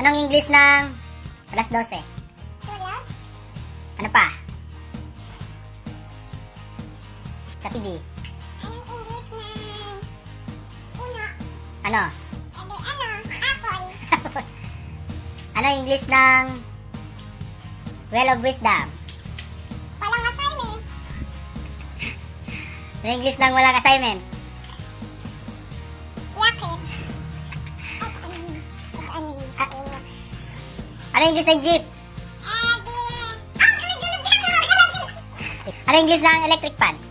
Anong English ng alas 12? Tulog. Ano pa? Sa TV. Anong English ng puno? Ano? Di ano? Apple. ano English ng Well of Wisdom? Walang assignment. Ano English ng walang assignment? Ano English ng jeep? Di... Ah! Ano English ng electric fan?